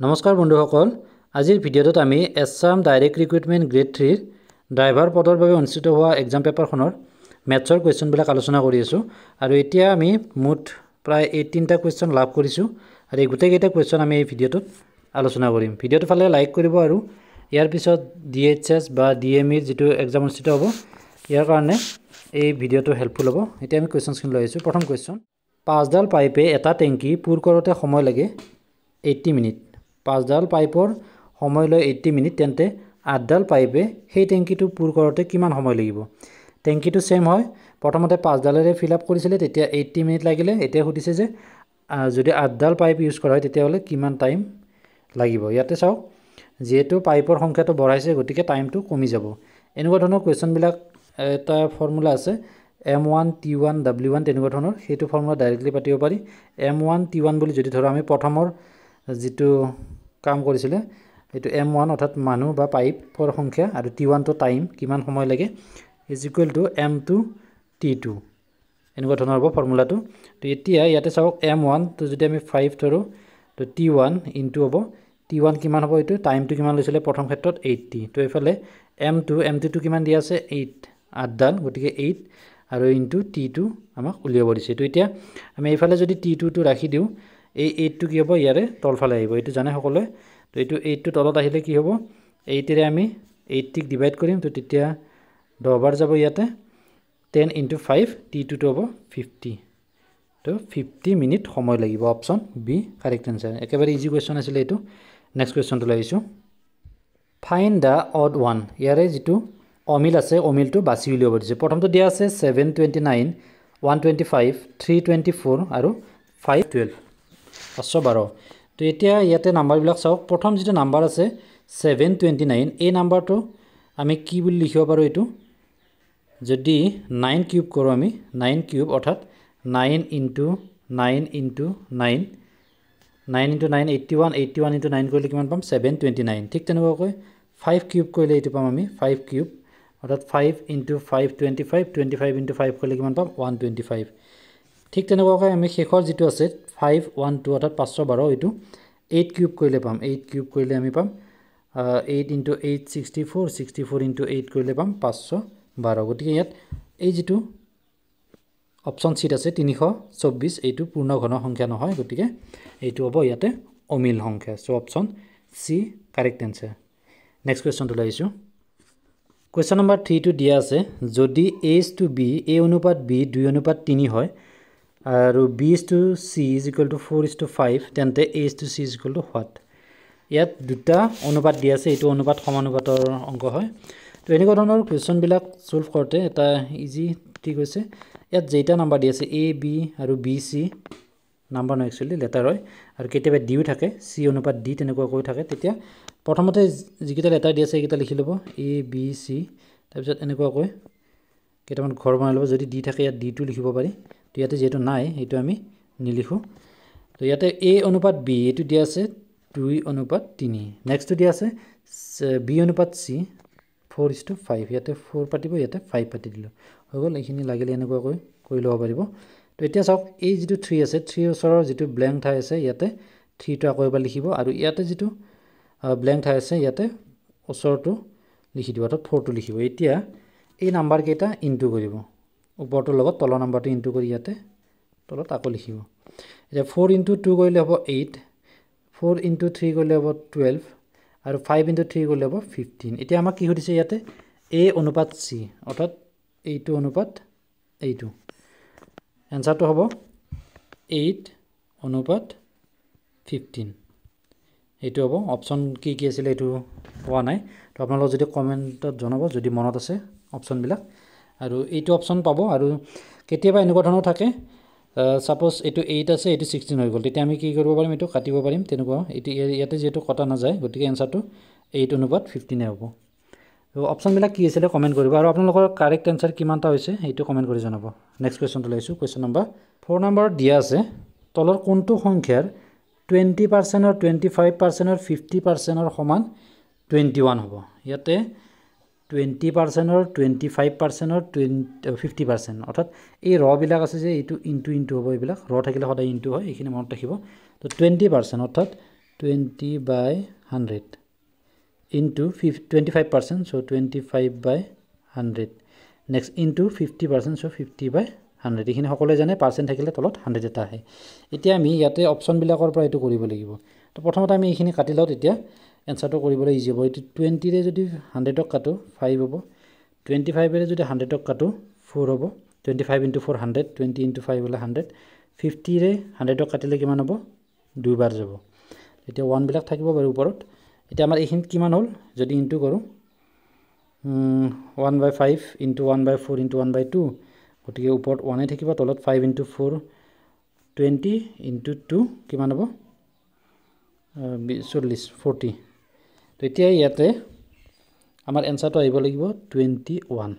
নমস্কাৰ বন্ধুসকল আজিৰ ভিডিঅ'টোত আমি এছাম ডাইৰেক্ট ৰিক্ৰুইটমেণ্ট গ্ৰেড থ্ৰীৰ ড্ৰাইভাৰ পদৰ বাবে অনুষ্ঠিত হোৱা এক্সাম পেপাৰখনৰ মেথছৰ কুৱেশ্যনবিলাক আলোচনা কৰি আছোঁ। আৰু এতিয়া আমি মুঠ প্ৰায় এইটিনটা কুৱেশ্যন লাভ কৰিছোঁ আৰু এই গোটেইকেইটা কুৱেশ্যন আমি এই ভিডিঅ'টোত আলোচনা কৰিম। ভিডিঅ'টো ফালে লাইক কৰিব আৰু ইয়াৰ পিছত ডি এইচ এছ বা ডি এম ইৰ যিটো এক্সাম অনুষ্ঠিত হ'ব ইয়াৰ কাৰণে এই ভিডিঅ'টো হেল্পফুল হ'ব। এতিয়া আমি কুৱেশ্যনখিনি লৈ আহিছোঁ। প্ৰথম কুৱেশ্যন পাঁচডাল পাইপে এটা টেংকি পূৰ কৰোঁতে সময় লাগে এইট্টি মিনিট। পাঁচডাল পাইপৰ সময় লয় এইট্টি মিনিট তেন্তে আঠডাল পাইপে সেই টেংকিটো পূৰ কৰোঁতে কিমান সময় লাগিব? টেংকিটো ছেইম হয় প্ৰথমতে পাঁচডালেৰে ফিল আপ কৰিছিলে তেতিয়া এইট্টি মিনিট লাগিলে এতিয়া সুধিছে যে যদি আঠডাল পাইপ ইউজ কৰা হয় তেতিয়াহ'লে কিমান টাইম লাগিব? ইয়াতে চাওক যিহেতু পাইপৰ সংখ্যাটো বঢ়াইছে গতিকে টাইমটো কমি যাব। এনেকুৱা ধৰণৰ কুৱেশ্যনবিলাক এটা ফৰ্মুলা আছে M one T one W one তেনেকুৱা ধৰণৰ সেইটো ফৰ্মুলা ডাইৰেক্টলি পাতিব পাৰি। এম ওৱান টি ওৱান বুলি যদি ধৰোঁ আমি প্ৰথমৰ যিটো কাম কৰিছিলে। এইটো এম ওৱান অৰ্থাৎ মানুহ বা পাইপৰ সংখ্যা আৰু টি ওৱানটো টাইম কিমান সময় লাগে is equal to M two T two এনেকুৱা ধৰণৰ হ'ব ফৰ্মুলাটো তো এতিয়া ইয়াতে চাওক এম ওৱানটো যদি আমি ফাইভ ধৰোঁ তো টি ওৱান ইনটু হ'ব। টি ওৱান কিমান হ'ব এইটো? টাইমটো কিমান লৈছিলে? প্ৰথম ক্ষেত্ৰত এইটটি তো এইফালে এম টু এম টুটো কিমান দিয়া আছে? এইট আঠডাল গতিকে এইট আৰু ইনটু টি টু আমাক উলিয়াব দিছে। তো এতিয়া আমি এইফালে যদি টি টুটো ৰাখি দিওঁ এই এইটটো কি হ'ব? ইয়াৰে তলফালে আহিব। এইটো জানে সকলোৱে? তো এইটো এইটটো তলত আহিলে কি হ'ব? এইটেৰে আমি এইটটিক ডিভাইড কৰিম। তো তেতিয়া দহবাৰ যাব ইয়াতে। টেন ইনটু ফাইভ টি টুটো হ'ব ফিফটি তো ফিফটি মিনিট সময় লাগিব। অপশ্যন বি কাৰেক্ট এনচাৰ একেবাৰে ইজি কুৱেশ্যন আছিলে এইটো। নেক্সট কুৱেশ্যনটো লৈ আহিছোঁ। ফাইন দ্য অড ওৱান ইয়াৰে যিটো অমিল আছে অমিলটো বাছি উলিয়াব দিছে। প্ৰথমটো দিয়া আছে seven twenty nine one twenty five three twenty four আৰু ফাইভ টুৱেল্ভ পাঁচশ বাৰ। তো এতিয়া ইয়াতে নাম্বাৰবিলাক চাওক। প্ৰথম যিটো নাম্বাৰ আছে ছেভেন টুৱেণ্টি নাইন এই নাম্বাৰটো আমি কি বুলি লিখিব পাৰোঁ এইটো? যদি নাইন কিউব কৰোঁ আমি নাইন কিউব অৰ্থাৎ nine into nine into nine nine into nine eighty one eighty one into nine কৰিলে কিমান পাম? ছেভেন টুৱেণ্টি নাইন ঠিক তেনেকুৱাকৈ ফাইভ কিউব কৰিলে এইটো পাম আমি ফাইভ কিউব অৰ্থাৎ five into five twenty five twenty five into five কৰিলে কিমান পাম? ওৱান টুৱেণ্টি ফাইভ ঠিক তেনেকুৱাকৈ আমি শেষৰ যিটো আছে ফাইভ ওৱান টু অৰ্থাৎ পাঁচশ বাৰ এইটো। এইট কিউব কৰিলে পাম। এইট কিউব কৰিলে আমি পাম eight into eight sixty four sixty four into eight কৰিলে পাম পাঁচশ বাৰ। গতিকে ইয়াত এই যিটো অপশ্যন চিট আছে তিনিশ চৌব্বিছ এইটো পূৰ্ণ ঘন সংখ্যা নহয় গতিকে এইটো হ'ব ইয়াতে অমিল সংখ্যা। So' option C correct answer next কুৱেশ্যনটো লৈ আহিছোঁ। কুৱেশ্যন নম্বৰ থ্ৰীটো দিয়া আছে যদি এইচ টু বি এ অনুপাত বি দুই অনুপাত তিনি হয় আৰু B is to C is equal to four is to five তেন্তে H to C is equal to what ইয়াত দুটা অনুপাত দিয়া আছে এইটো অনুপাত সমানুপাতৰ অংক হয়। তো এনেকুৱা ধৰণৰ কুৱেশ্যনবিলাক ছল্ভ কৰোঁতে এটা ইজি ঠিক হৈছে। ইয়াত যেইটা নাম্বাৰ দি আছে এ বি আৰু বি চি নাম্বাৰ নহয় একচুৱেলি লেটাৰ হয়। আৰু কেতিয়াবা ডিও থাকে চি অনুপাত ডি তেনেকুৱাকৈ থাকে। তেতিয়া প্ৰথমতে যিকেইটা লেটাৰ দি আছে সেইকেইটা লিখি ল'ব। এ বি চি তাৰপিছত এনেকুৱাকৈ কেইটামান ঘৰ বনাই ল'ব। যদি ডি থাকে ইয়াত ডিটো লিখিব পাৰি। তো ইয়াতে যিহেতু নাই সেইটো আমি নিলিখোঁ। তো ইয়াতে এ অনুপাত বি এইটো দিয়া আছে দুই অনুপাত তিনি। নেক্সটটো দিয়া আছে বি অনুপাত C four is to five ইয়াতে ফ'ৰ পাতিব ইয়াতে ফাইভ পাতি দিলোঁ। হৈ গ'ল এইখিনি লাগিলে এনেকুৱাকৈ কৰি ল'ব পাৰিব। তো এতিয়া চাওক এই যিটো থ্ৰী আছে থ্ৰীৰ ওচৰৰ যিটো ব্লেংক ঠাই আছে ইয়াতে থ্ৰীটো আকৌ এবাৰ লিখিব। আৰু ইয়াতে যিটো ব্লেংক ঠাই আছে ইয়াতে ওচৰটো লিখি দিব অৰ্থাৎ ফ'ৰটো লিখিব। এতিয়া এই নাম্বাৰকেইটা ইনটু কৰিব। ওপৰটোৰ লগত তলৰ নাম্বাৰটো ইনটু কৰি ইয়াতে তলত আকৌ লিখিব। এতিয়া ফ'ৰ ইনটু টু কৰিলে হ'ব এইট ফ'ৰ ইনটু থ্ৰী কৰিলে হ'ব টুৱেল্ভ আৰু ফাইভ ইনটু থ্ৰী কৰিলে হ'ব ফিফটিন এতিয়া আমাক কি সুধিছে ইয়াতে? এ অনুপাত চি অৰ্থাৎ এইটো অনুপাত এইটো এনচাৰটো হ'ব এইট অনুপাত ফিফটিন এইটো হ'ব অপশ্যন কি কি আছিলে এইটো হোৱা নাই। তো আপোনালোকক যদি কমেণ্টত জনাব যদি মনত আছে অপশ্যনবিলাক আৰু এইটো অপশ্যন পাব আৰু কেতিয়াবা এনেকুৱা ধৰণৰ থাকে। ছাপ'জ এইটো এইট আছে এইটো ছিক্সটিন হৈ গ'ল তেতিয়া আমি কি কৰিব পাৰিম এইটো কাটিব পাৰিম তেনেকুৱা। এইটো ইয়াতে যিহেতু কটা নাযায় গতিকে এনচাৰটো এইট অনুপাত ফিফটিনে হ'ব। অপশ্যনবিলাক কি আছিলে কমেণ্ট কৰিব। আৰু আপোনালোকৰ কাৰেক্ট এনচাৰ কিমানটা হৈছে সেইটো কমেণ্ট কৰি জনাব। নেক্সট কুৱেশ্যনটো লৈছোঁ কুৱেশ্যন নম্বৰ ফ'ৰ নম্বৰত দিয়া আছে। তলৰ কোনটো সংখ্যাৰ টুৱেণ্টি পাৰ্চেণ্টৰ টুৱেণ্টি ফাইভ পাৰ্চেণ্টৰ ফিফটি পাৰ্চেণ্টৰ সমান টুৱেণ্টি ওৱান হ'ব। ইয়াতে টুৱেণ্টি পাৰ্চেণ্টৰ টুৱেণ্টি ফাইভ পাৰ্চেণ্টৰ টুৱেণ্টি ফিফটি পাৰ্চেণ্ট অৰ্থাৎ এই ৰবিলাক আছে যে এইটো ইনটু ইনটু হ'ব এইবিলাক। ৰ থাকিলে সদায় ইনটু হয় এইখিনি মনত ৰাখিব। তো টুৱেণ্টি পাৰ্চেণ্ট অৰ্থাৎ টুৱেণ্টি বাই হাণ্ড্ৰেড ইনটু ফিফ twenty five percent so' twenty five by hundred next into fifty percent so' fifty by hundred এইখিনি সকলোৱে জানে পাৰ্চেণ্ট থাকিলে তলত হাণ্ড্ৰেড এটা আহে। এতিয়া আমি ইয়াতে অপশ্যনবিলাকৰ পৰা এইটো কৰিব লাগিব। তো প্ৰথমতে আমি এইখিনি কাটি লওঁ তেতিয়া এনচাৰটো কৰিবলৈ ইজি হ'ব। এইটো টুৱেণ্টিৰে যদি হাণ্ড্ৰেডক কাটোঁ ফাইভ হ'ব। টুৱেণ্টি ফাইভেৰে যদি হাণ্ড্ৰেডক কাটোঁ ফ'ৰ হ'ব। Twenty five into four hundred twenty into five হ'লে হাণ্ড্ৰেড ফিফটিৰে হাণ্ড্ৰেডক কাটিলে কিমান হ'ব? দুইবাৰ যাব। এতিয়া ওৱানবিলাক থাকিব বাৰু ওপৰত। এতিয়া আমাৰ এইখিনিত কিমান হ'ল? যদি ইনটু কৰোঁ one by five into one by four into one by two গতিকে ওপৰত ওৱানে থাকিব তলত five into four twenty into two কিমান হ'ব? চল্লিছ ফৰ্টি তো এতিয়া ইয়াতে আমাৰ এনচাৰটো আহিব লাগিব টুৱেণ্টি ওৱান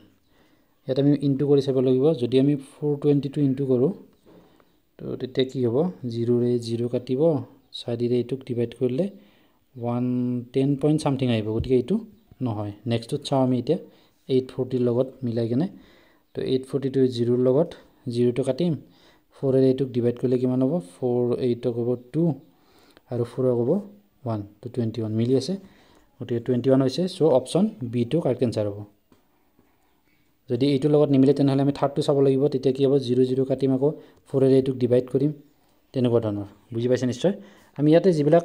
ইয়াত আমি ইনটু কৰি চাব লাগিব। যদি আমি ফ'ৰ টুৱেণ্টি টু ইনটু কৰোঁ তো তেতিয়া কি হ'ব? জিৰ'ৰে জিৰ' কাটিব চাৰিৰে এইটোক ডিভাইড কৰিলে ওৱান টেন পইণ্ট চামথিং আহিব। গতিকে এইটো নহয়। নেক্সটটোত চাওঁ আমি এতিয়া এইট ফৰ্টিৰ লগত মিলাই কেনে। তো এইট ফৰ্টি টু জিৰ'ৰ লগত জিৰ'টো কাটিম। ফ'ৰেৰে এইটোক ডিভাইড কৰিলে কিমান হ'ব? ফ'ৰ এইটক হ'ব টু আৰু ফ'ৰক হ'ব ওৱান তো টুৱেণ্টি ওৱান মিলি আছে। গতিকে টুৱেণ্টি ওৱান হৈছে চ' অপশ্যন বিটো কাৰেক্ট এনচাৰ হ'ব। যদি এইটোৰ লগত নিমিলে তেনেহ'লে আমি থাৰ্ডটো চাব লাগিব তেতিয়া কি হ'ব জিৰ' জিৰ' কাটিম আকৌ ফ'ৰেৰে এইটোক ডিভাইড কৰিম তেনেকুৱা ধৰণৰ। বুজি পাইছে নিশ্চয়? আমি ইয়াতে যিবিলাক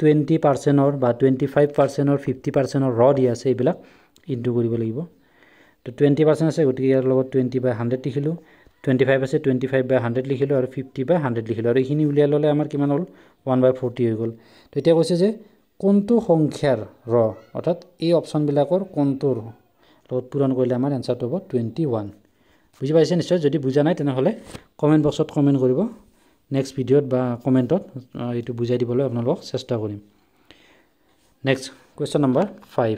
টুৱেণ্টি পাৰ্চেণ্টৰ বা টুৱেণ্টি ফাইভ পাৰ্চেণ্টৰ ফিফটি পাৰ্চেণ্টৰ ৰ দিয়া আছে এইবিলাক ইনটু কৰিব লাগিব। তো টুৱেণ্টি পাৰ্চেণ্ট আছে গতিকে ইয়াৰ লগত টুৱেণ্টি বাই হাণ্ড্ৰেড লিখিলোঁ টুৱেণ্টি ফাইভ আছে টুৱেণ্টি ফাইভ বাই হাণ্ড্ৰেড লিখিলোঁ আৰু ফিফটি বাই হাণ্ড্ৰেড লিখিলোঁ। আৰু এইখিনি উলিয়াই ল'লে আমাৰ কিমান হ'ল ওৱান বাই ফৰ্টি হৈ গ'ল। তো এতিয়া কৈছে যে কোনটো সংখ্যাৰ ৰ? অৰ্থাৎ এই অপশ্যনবিলাকৰ কোনটোৰ লগত পূৰণ কৰিলে আমাৰ এনচাৰটো হ'ব টুৱেণ্টি ওৱান বুজি পাইছে নিশ্চয়? যদি বুজা নাই তেনেহ'লে কমেণ্ট বক্সত কমেণ্ট কৰিব। নেক্সট ভিডিঅ'ত বা কমেণ্টত এইটো বুজাই দিবলৈ আপোনালোকক চেষ্টা কৰিম। Next question number five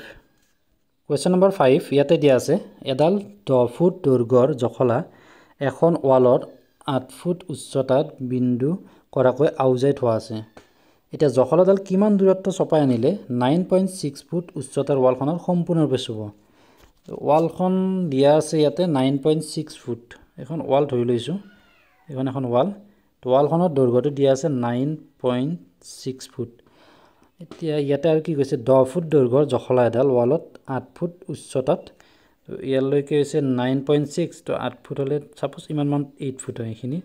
question number five ইয়াতে দিয়া আছে এডাল দহ ফুট দৈৰ্ঘ্যৰ জখলা এখন ৱালত আঠ ফুট উচ্চতাত বিন্দু কৰাকৈ আউজাই থোৱা আছে। এতিয়া জখলাডাল কিমান দূৰত্ব চপাই আনিলে? নাইন পইণ্ট ছিক্স ফুট উচ্চতাৰ ৱালখনত সম্পূৰ্ণৰূপে চুব। ৱালখন দিয়া আছে ইয়াতে নাইন পইণ্ট ছিক্স ফুট এখন ৱাল ধৰি লৈছোঁ। এইখন এখন ৱাল। তো ৱালখনৰ দৈৰ্ঘ্যটো দিয়া আছে নাইন পইণ্ট ছিক্স ফুট এতিয়া ইয়াতে আৰু কি কৈছে? দহ ফুট দৈৰ্ঘ্যৰ জখলা এডাল ৱালত আঠ ফুট উচ্চতাত। তো ইয়ালৈকে হৈছে নাইন পইণ্ট ছিক্স তো আঠ ফুট হ'লে ছাপ'জ ইমানমান এইট ফুট হয় এইখিনি।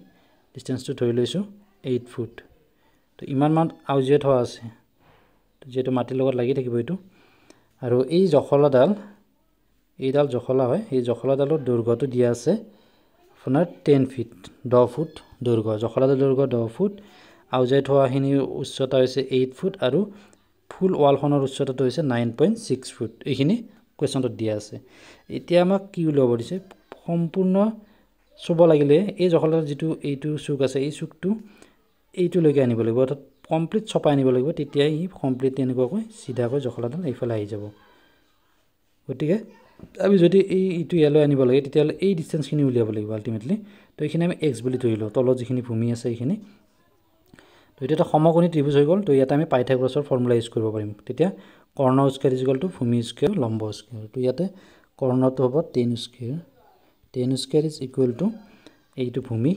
ডিষ্টেঞ্চটো ধৰি লৈছোঁ এইট ফুট তো ইমানমান আউজিয়াই থোৱা আছে। যিহেতু মাটিৰ লগত লাগি থাকিব এইটো। আৰু এই জখলাডাল এইডাল জখলা হয় এই জখলাডালৰ দৈৰ্ঘ্যটো দিয়া আছে আপোনাৰ টেন ফিট দহ ফুট দৈৰ্ঘ্য। জখলাডাল দৈৰ্ঘ্য দহ ফুট আউজাই থোৱাখিনি উচ্চতা হৈছে এইট ফুট আৰু ফুল ৱালখনৰ উচ্চতাটো হৈছে নাইন পইণ্ট ছিক্স ফুট। এইখিনি কুৱেশ্যনটোত দিয়া আছে। এতিয়া আমাক কি উলিয়াব দিছে? সম্পূৰ্ণ চুব লাগিলে এই জখলাৰ যিটো এইটো চুক আছে এই চুকটো এইটোলৈকে আনিব লাগিব। অৰ্থাৎ কমপ্লিট চপাই আনিব লাগিব তেতিয়াই ই কমপ্লিট তেনেকুৱাকৈ চিধাকৈ জখলাডাল এইফালে আহি যাব। গতিকে আমি যদি এই ইটো ইয়ালৈ আনিব লাগে তেতিয়াহ'লে এই ডিষ্টেঞ্চখিনি উলিয়াব লাগিব আল্টিমেটলি তো এইখিনি আমি এক্স বুলি ধৰি লওঁ তলত যিখিনি ভূমি আছে এইখিনি। তো এতিয়া এটা সমকোণী ত্ৰিভুজ হৈ গ'ল তো ইয়াতে আমি পাইথাগোৰাছৰ ফৰ্মুলা ইউজ কৰিব পাৰিম। তেতিয়া কৰ্ণ স্কেয়াৰ ইজ টু ভূমি স্কেয়াৰ লম্ব স্কেয়াৰ তো ইয়াতে কৰ্ণটো হ'ব ten square ten square is equal to এইটো ভূমি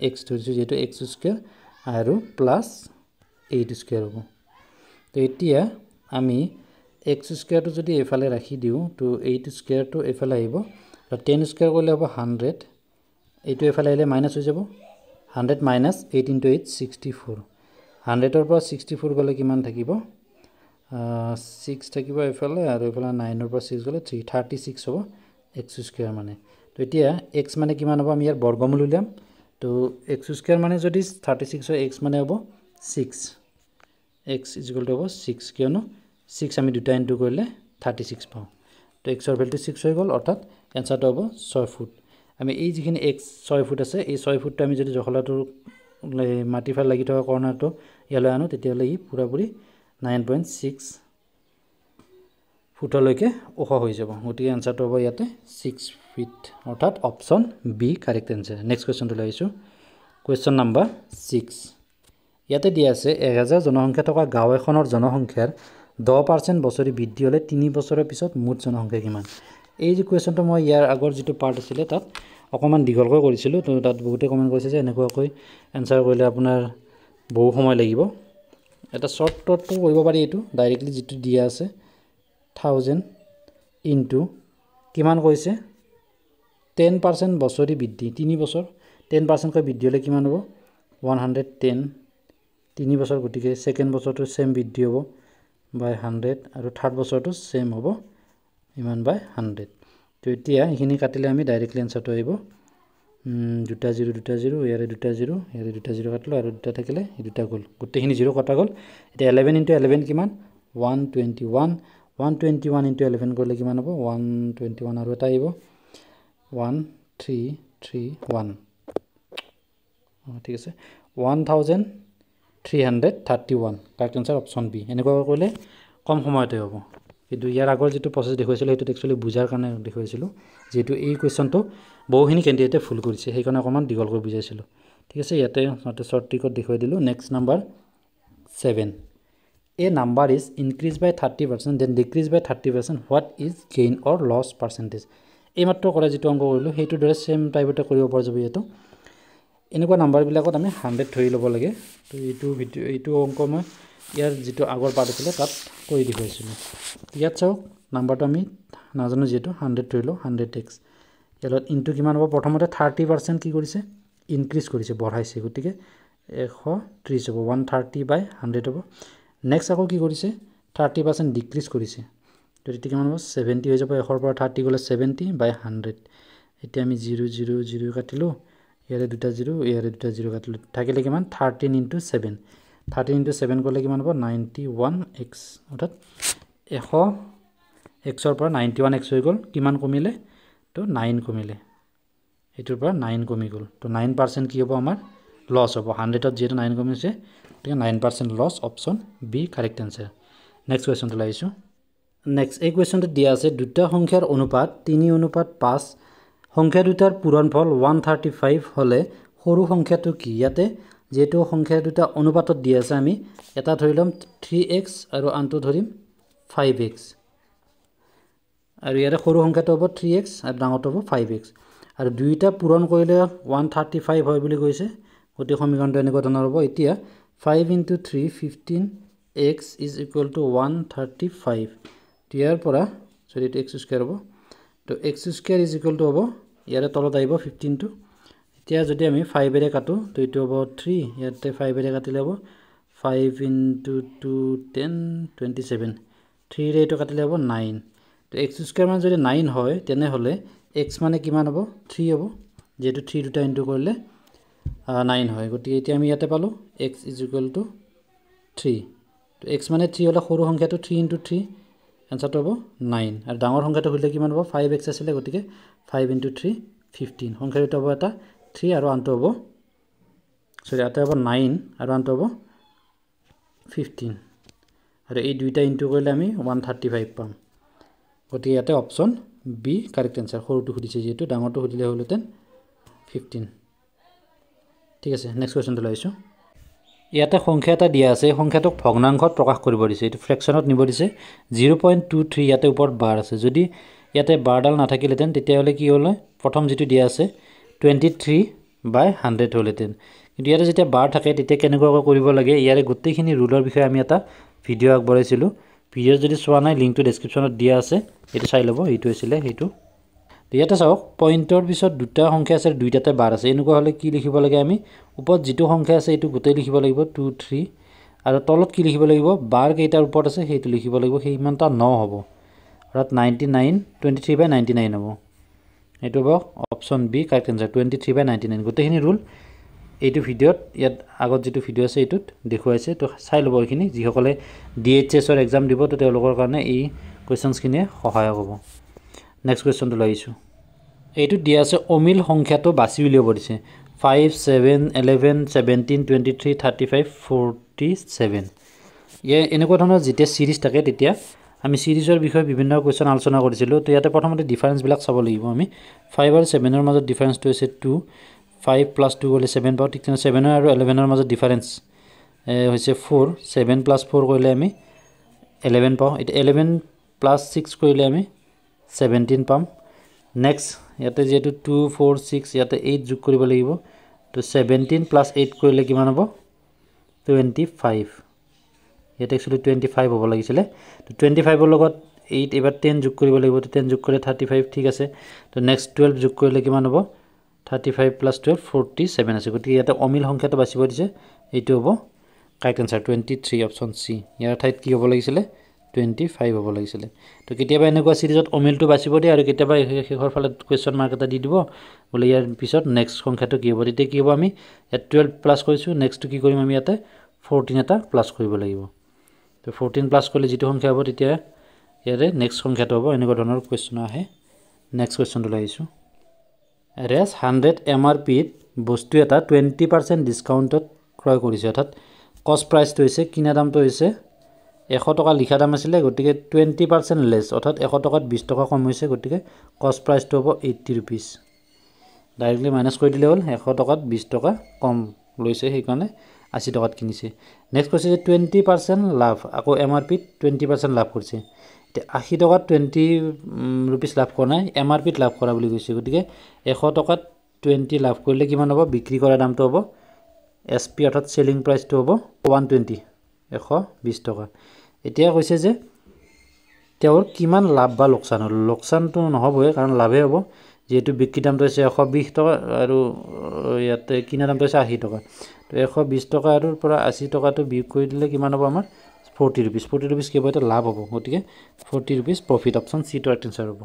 এক্স ধৰিছোঁ যিহেতু এক্স স্কেয়াৰ আৰু প্লাছ এইট স্কুৱেৰ হ'ব। তো এতিয়া আমি এক্স স্কুৱেৰটো যদি এইফালে ৰাখি দিওঁ তো এইট স্কুৱেৰটো এইফালে আহিব আৰু টেন স্কুৱেৰ কৰিলে হ'ব হাণ্ড্ৰেড এইটো এইফালে আহিলে মাইনাছ হৈ যাব। Hundred minus eight into eight sixty four হাণ্ড্ৰেডৰ পৰা ছিক্সটি ফ'ৰ গ'লে কিমান থাকিব? ছিক্স থাকিব এইফালে আৰু এইফালে নাইনৰ পৰা ছিক্স গ'লে থ্ৰী থাৰ্টি ছিক্স হ'ব। এক্স স্কুৱেৰ মানে। তো এতিয়া এক্স মানে কিমান হ'ব? আমি ইয়াৰ বৰ্গমূল উলিয়াম। তো এক্স স্কুৱেৰ মানে যদি থাৰ্টি ছিক্স হয় এক্স মানে হ'ব ছিক্স এক্স ইজিকুৱেল হ'ব ছিক্স কিয়নো ছিক্স আমি দুটা ইনটু কৰিলে থাৰ্টি ছিক্স পাওঁ। তো এক্সৰ ভেলটো ছিক্স হৈ গ'ল অৰ্থাৎ এনচাৰটো হ'ব ছয় ফুট। আমি এই যিখিনি এক্স ছয় ফুট আছে এই ছয় ফুটটো আমি যদি জখলাটোৰ মাটিৰ ফালে লাগি থকা কৰ্ণাৰটো ইয়ালৈ আনো তেতিয়াহ'লে ই পূৰাপূৰি নাইন পইণ্ট ছিক্স ফুটলৈকে ওখ হৈ যাব। গতিকে এনচাৰটো হ'ব ইয়াতে ছিক্স ফিট অৰ্থাৎ option B correct answer next কুৱেশ্যনটো আহিছোঁ। কুৱেশ্যন নাম্বাৰ ছিক্স ইয়াতে দিয়া আছে এহেজাৰ জনসংখ্যা থকা গাঁও এখনৰ জনসংখ্যাৰ দহ পাৰ্চেণ্ট বছৰি বৃদ্ধি হ'লে তিনি বছৰৰ পিছত মুঠ জনসংখ্যা কিমান? এই যে কুৱেশ্যনটো মই ইয়াৰ আগৰ যিটো পাৰ্ট আছিলে তাত অকণমান দীঘলকৈ কৰিছিলোঁ। তো তাত বহুতে কমেণ্ট কৰিছে যে এনেকুৱাকৈ এনচাৰ কৰিলে আপোনাৰ বহু সময় লাগিব। এটা শ্বৰ্টটো কৰিব পাৰি এইটো। ডাইৰেক্টলি যিটো দিয়া আছে থাউজেণ্ড ইনটু কিমান কৈছে টেন পাৰ্চেণ্ট বছৰি বৃদ্ধি তিনি বছৰ টেন পাৰ্চেণ্টকৈ বৃদ্ধি হ'লে কিমান হ'ব? ওৱান হাণ্ড্ৰেড টেন তিনি বছৰ গতিকে ছেকেণ্ড বছৰটো ছেম বৃদ্ধি হ'ব বাই হাণ্ড্ৰেড আৰু থাৰ্ড বছৰটো ছেম হ'ব ইমান বাই হাণ্ড্ৰেড তো এতিয়া এইখিনি কাটিলে আমি ডাইৰেক্টলি এনচাৰটো আহিব। দুটা জিৰ' দুটা জিৰ' ইয়াৰে দুটা জিৰ' ইয়াৰে দুটা জিৰ' কাটিলোঁ আৰু দুটা থাকিলে এই দুটা গ'ল। গোটেইখিনি জিৰ' কটা গ'ল। এতিয়া এলেভেন ইণ্টু এলেভেন কিমান? One twenty one one twenty one into eleven কৰিলে কিমান হ'ব? ওৱান টুৱেণ্টি ওৱান আৰু এটা আহিব। ওৱান থ্ৰী থ্ৰী ওৱান অঁ ঠিক আছে. One thousand three hundred thirty one correct answer option B এনেকুৱাকৈ কৰিলে কম সময়তে হ'ব। কিন্তু ইয়াৰ আগৰ যিটো প্ৰচেছ দেখুৱাইছিলোঁ সেইটোত একচুৱেলি বুজাৰ কাৰণে দেখুৱাইছিলোঁ। যিহেতু এই কুৱেশ্যনটো বহুখিনি কেণ্ডিডেটে ভুল কৰিছে সেইকাৰণে অকণমান দীঘলকৈ বুজাইছিলোঁ। ঠিক আছে ইয়াতে সিহঁতে শ্বৰ্ট ট্ৰিকত দেখুৱাই দিলোঁ। Next number seven a number is increase by thirty percent then decrease by thirty percent what is gain or loss percentage এইমাত্ৰ কৰা যিটো অংক কৰিলোঁ সেইটোৰ দৰে ছেম টাইপতে কৰিব পৰা যাব ইয়াতো। এনেকুৱা নাম্বাৰবিলাকত আমি হাণ্ড্ৰেড ধৰি ল'ব লাগে। তো এইটো ভিডিঅ' এইটো অংক মই ইয়াৰ যিটো আগৰ পাৰ্ট আছিলে তাত কৰি দেখুৱাইছিলোঁ। ইয়াত চাওক নাম্বাৰটো আমি নাজানো যিহেতু হাণ্ড্ৰেড ধৰি লওঁ হাণ্ড্ৰেড এক্স ইয়াত ইনটো কিমান হ'ব? প্ৰথমতে থাৰ্টি পাৰ্চেণ্ট কি কৰিছে? ইনক্ৰিজ কৰিছে বঢ়াইছে। গতিকে এশ ত্ৰিছ হ'ব। ওৱান থাৰ্টি বাই হাণ্ড্ৰেড হ'ব। নেক্সট আকৌ কি কৰিছে? থাৰ্টি পাৰ্চেণ্ট ডিক্ৰিজ কৰিছে। তেতিয়া কিমান হ'ব ছেভেণ্টি হৈ যাব এশৰ পৰা থাৰ্টি গ'লে ছেভেণ্টি বাই হাণ্ড্ৰেড এতিয়া আমি জিৰ' জিৰ' জিৰ' কাটিলোঁ ইয়াৰে দুটা জিৰ' ইয়াৰে দুটা জিৰ' কাটিলোঁ। থাকিলে কিমান? Thirteen into seven thirteen into seven কৰিলে কিমান হ'ব? নাইণ্টি ওৱান এক্স অৰ্থাৎ এশ এক্সৰ পৰা নাইণ্টি ওৱান এক্স হৈ গ'ল। কিমান কমিলে? তো নাইন কমিলে। এইটোৰ পৰা নাইন কমি গ'ল। তো নাইন পাৰ্চেণ্ট কি হ'ব আমাৰ? লছ হ'ব। হাণ্ড্ৰেডত যিহেতু নাইন কমিছে গতিকে nine percent loss option B correct answer next কুৱেশ্যনটো লাগিছোঁ নেক্সট এই কুৱেশ্যনটোত দিয়া আছে দুটা সংখ্যাৰ অনুপাত তিনি অনুপাত পাঁচ। সংখ্যা দুটাৰ পূৰণফল ওৱান থাৰ্টি ফাইভ হ'লে সৰু সংখ্যাটো কি? ইয়াতে যিহেতু সংখ্যা দুটা অনুপাতত দি আছে আমি এটা ধৰি ল'ম থ্ৰী এক্স আৰু আনটো ধৰিম ফাইভ এক্স আৰু ইয়াতে সৰু সংখ্যাটো হ'ব থ্ৰী এক্স আৰু ডাঙৰটো হ'ব ফাইভ এক্স আৰু দুয়োটা পূৰণ কৰিলে ওৱান থাৰ্টি ফাইভ হয় বুলি কৈছে। গতিকে সমীকৰণটো এনেকুৱা ধৰণৰ হ'ব। এতিয়া five into three fifteen X is equal to one thirty five ইয়াৰ পৰা চৰি এইটো এক্স স্কুৱেৰ হ'ব তো X square is equal to হ'ব ইয়াৰে তলত আহিব ফিফটিনটো এতিয়া যদি আমি ফাইভেৰে কাটোঁ তো এইটো হ'ব থ্ৰী ইয়াতে ফাইভেৰে কাটিলে হ'ব five into two ten twenty seven থ্ৰীৰে এইটো কাটিলে হ'ব নাইন তো এক্স স্কুৱেৰ মানে যদি নাইন হয় তেনেহ'লে এক্স মানে কিমান হ'ব? থ্ৰী হ'ব। যিহেতু থ্ৰী দুটা ইনটু কৰিলে নাইন হয়। গতিকে এতিয়া আমি ইয়াতে পালোঁ X is equal to three তো এক্স মানে থ্ৰী হ'লে সৰু সংখ্যাটো থ্ৰী ইনটু থ্ৰী এনচাৰটো হ'ব নাইন আৰু ডাঙৰ সংখ্যাটো হ'লে কিমান হ'ব? ফাইভ এক্স আছিলে গতিকে ফাইভ ইণ্টু থ্ৰী ফিফটিন সংখ্যা দুটা হ'ব এটা থ্ৰী আৰু আনটো হ'ব চৰি এটা হ'ব নাইন আৰু আনটো হ'ব ফিফটিন আৰু এই দুইটা ইনটু কৰিলে আমি ওৱান থাৰ্টি ফাইভ পাম। গতিকে ইয়াতে অপশ্যন বি কাৰেক্ট এনচাৰ সৰুটো সুধিছে যিহেতু ডাঙৰটো সুধিলে হ'লহেঁতেন ফিফটিন ঠিক আছে নেক্সট কুৱেশ্যনটো লাগিছোঁ ইয়াতে সংখ্যা এটা দিয়া আছে এই সংখ্যাটোক ভগ্নাংশত প্ৰকাশ কৰিব দিছে। এইটো ফ্ৰেকশ্যনত নিব দিছে। জিৰ' পইণ্ট টু থ্ৰী ইয়াতে ওপৰত বাৰ আছে। যদি ইয়াতে বাৰডাল নাথাকিলেহেঁতেন তেতিয়াহ'লে কি হ'লে প্ৰথম যিটো দিয়া আছে টুৱেণ্টি থ্ৰী বাই হাণ্ড্ৰেড হ'লহেঁতেন। কিন্তু ইয়াতে যেতিয়া বাৰ থাকে তেতিয়া কেনেকুৱাকৈ কৰিব লাগে? ইয়াৰে গোটেইখিনি ৰুলৰ বিষয়ে আমি এটা ভিডিঅ' আগবঢ়াইছিলোঁ। ভিডিঅ' যদি চোৱা নাই লিংকটো ডেছক্ৰিপশ্যনত দিয়া আছে। সেইটো চাই ল'ব এইটো আছিলে সেইটো ইয়াতে চাওক পইণ্টৰ পিছত দুটা সংখ্যা আছে দুইটাতে বাৰ আছে। এনেকুৱা হ'লে কি লিখিব লাগে আমি? ওপৰত যিটো সংখ্যা আছে এইটো গোটেই লিখিব লাগিব টু থ্ৰী আৰু তলত কি লিখিব লাগিব? বাৰ কেইটাৰ ওপৰত আছে সেইটো লিখিব লাগিব। সেই ইমানটা ন হ'ব। অৰ্থাৎ ninety nine twenty three by ninety nine হ'ব। এইটো হ'ব option B correct answer twenty three by ninety nine গোটেইখিনি ৰুল এইটো ভিডিঅ'ত ইয়াত আগত যিটো ভিডিঅ' আছে এইটোত দেখুৱাইছে। তো চাই ল'ব এইখিনি। যিসকলে ডি এইচ এছৰ এক্সাম দিব তো তেওঁলোকৰ কাৰণে এই কুৱেশ্যনছখিনিয়ে সহায়ক হ'ব। নেক্সট কুৱেশ্যনটো লাগিছোঁ এইটোত দিয়া আছে অমিল সংখ্যাটো বাছি উলিয়াব দিছে। Five seven eleven seventeen twenty three thirty five forty seven ইয়াৰ এনেকুৱা ধৰণৰ যেতিয়া ছিৰিজ থাকে তেতিয়া আমি ছিৰিজৰ বিষয়ে বিভিন্ন কুৱেশ্যন আলোচনা কৰিছিলোঁ তো ইয়াতে প্ৰথমতে ডিফাৰেঞ্চবিলাক চাব লাগিব আমি। ফাইভ আৰু ছেভেনৰ মাজত ডিফাৰেঞ্চটো হৈছে টু ফাইভ প্লাছ টু কৰিলে ছেভেন পাওঁ ঠিক তেনে ছেভেনৰ আৰু এলেভেনৰ মাজত ডিফাৰেঞ্চ হৈছে ফ'ৰ ছেভেন প্লাছ ফ'ৰ কৰিলে আমি এলেভেন পাওঁ। এতিয়া এলেভেন প্লাছ ছিক্স কৰিলে আমি ছেভেণ্টিন পাম। নেক্সট ইয়াতে যিহেতু টু ফ'ৰ ছিক্স ইয়াতে এইট যোগ কৰিব লাগিব তো ছেভেণ্টিন প্লাছ এইট কৰিলে কিমান হ'ব? টুৱেণ্টি ফাইভ ইয়াতে একচুৱেলি টুৱেণ্টি ফাইভ হ'ব লাগিছিলে। তো টুৱেণ্টি ফাইভৰ লগত এইট এইবাৰ টেন যোগ কৰিব লাগিব তো টেন যোগ কৰিলে থাৰ্টি ফাইভ ঠিক আছে। তো নেক্সট টুৱেল্ভ যোগ কৰিলে কিমান হ'ব? Thirty five plus twelve forty seven আছে। গতিকে ইয়াতে অমিল সংখ্যাটো বাচিব দিছে। এইটো হ'ব। Correct answer twenty three option C ইয়াৰ ঠাইত কি হ'ব লাগিছিলে? টুৱেণ্টি ফাইভ হ'ব লাগিছিলে। তো কেতিয়াবা এনেকুৱা চিৰিজত অমিলটো বাচিব দিয়ে আৰু কেতিয়াবা শেষৰ ফালে কুৱেশ্যন মাৰ্ক এটা দি দিব বোলে ইয়াৰ পিছত নেক্সট সংখ্যাটো কি হ'ব? তেতিয়া কি হ'ব আমি ইয়াত টুৱেল্ভ প্লাছ কৰিছোঁ নেক্সটটো কি কৰিম আমি ইয়াতে? ফৰ্টিন এটা প্লাছ কৰিব লাগিব। তো ফৰ্টিন প্লাছ কৰিলে যিটো সংখ্যা হ'ব তেতিয়া ইয়াতে নেক্সট সংখ্যাটো হ'ব এনেকুৱা ধৰণৰ কুৱেশ্যন আহে। নেক্সট কুৱেশ্যনটো আহিছোঁ। ৰেছ হাণ্ড্ৰেড এম আৰ পিত বস্তু এটা টুৱেণ্টি পাৰ্চেণ্ট ডিছকাউণ্টত ক্ৰয় কৰিছে অৰ্থাৎ কষ্ট প্ৰাইচটো হৈছে কিনা দামটো হৈছে এশ টকা লিখা দাম আছিলে গতিকে টুৱেণ্টি পাৰ্চেণ্ট লেছ অৰ্থাৎ এশ টকাত বিছ টকা কম হৈছে গতিকে কষ্ট প্ৰাইচটো হ'ব এইট্টি ৰুপিজ ডাইৰেক্টলি মাইনাছ কৰি দিলে হ'ল এশ টকাত বিছ টকা কম লৈছে সেইকাৰণে আশী টকাত কিনিছে। নেক্সট কৈছে যে টুৱেণ্টি পাৰ্চেণ্ট লাভ আকৌ এম আৰ পিত টুৱেণ্টি পাৰ্চেণ্ট লাভ কৰিছে। এতিয়া আশী টকাত টুৱেণ্টি ৰুপিজ লাভ কৰা নাই এম আৰ পিত লাভ কৰা বুলি কৈছে গতিকে এশ টকাত টুৱেণ্টি লাভ কৰিলে কিমান হ'ব বিক্ৰী কৰা দামটো হ'ব এছ পি অৰ্থাৎ চেলিং প্ৰাইচটো হ'ব ওৱান টুৱেণ্টি এশ বিছ টকা। এতিয়া কৈছে যে তেওঁৰ কিমান লাভ বা লোকচান হ'ল? লোকচানটো নহ'বই কাৰণ লাভেই হ'ব। যিহেতু বিক্ৰী দামটো হৈছে এশ বিছ টকা আৰু ইয়াতে কিনা দামটো হৈছে আশী টকা। তো এশ বিছ টকা আৰু পৰা আশী টকাটো বিয়োগ কৰি দিলে কিমান হ'ব আমাৰ? Forty rupees. ফৰ্টি ৰুপিজ কেৱল এটা লাভ হ'ব গতিকে ফৰ্টি ৰুপিজ প্ৰফিট অপশ্যন চিটো এটেঞ্চাৰ হ'ব।